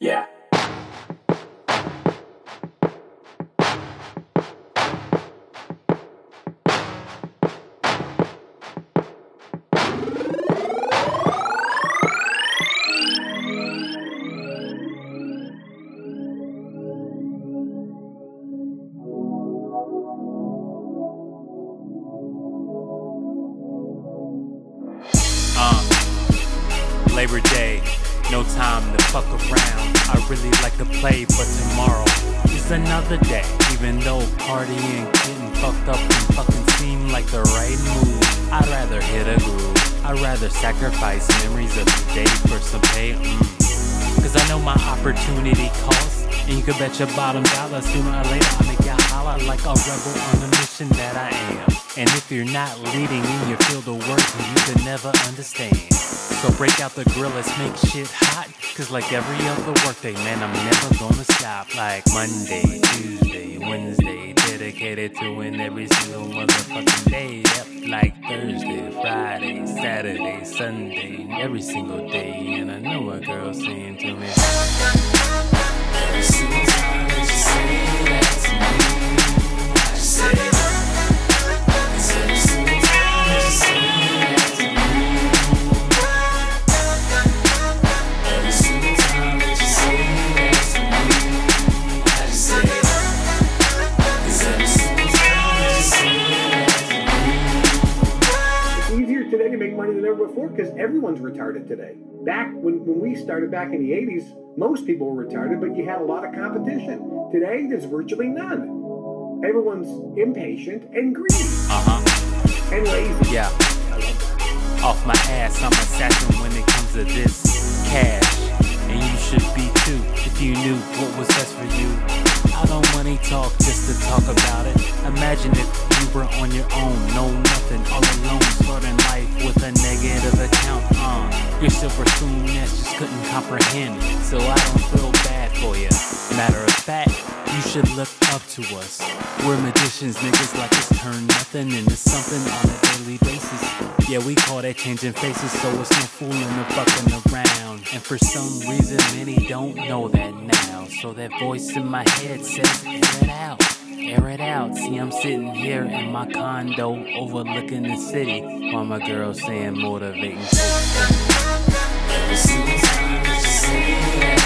Yeah. Uh, Labor Day, no time to fuck around. I really like to play, but tomorrow is another day. Even though partying, getting fucked up, and fucking seem like the right move, I'd rather hit a groove. I'd rather sacrifice memories of the day for some pay. Mm. Cause I know my opportunity costs, and you can bet your bottom dollar sooner or later I make you like a rebel on the mission that I am. And if you're not leading in your field of work, you can never understand. So break out the grill, let's make shit hot. Cause like every other workday, man, I'm never gonna stop. Like Monday, Tuesday, Wednesday, dedicated to win every single motherfucking day. Yep, like Thursday, Friday, Saturday, Sunday, every single day. And I know a girl saying to me, Every single time that you say make money than before because everyone's retarded today. Back when, when we started back in the 80s, most people were retarded, but you had a lot of competition. Today, there's virtually none. Everyone's impatient and greedy Uh huh. and lazy. Yeah. I love that. Off my ass, I'm assassin when it comes to this cash. And you should be too, if you knew what was best for you. I don't money talk just to talk about it. Imagine if you were on your own, no nothing, all alone, starting silver just couldn't comprehend. So I don't feel bad for you. Matter of fact, you should look up to us. We're magicians, niggas like us turn nothing into something on a daily basis. Yeah, we call that changing faces, so it's no fooling or fucking around. And for some reason, many don't know that now. So that voice in my head says, air it out, air it out. See, I'm sitting here in my condo overlooking the city while my girl's saying motivating. Every single time that you say that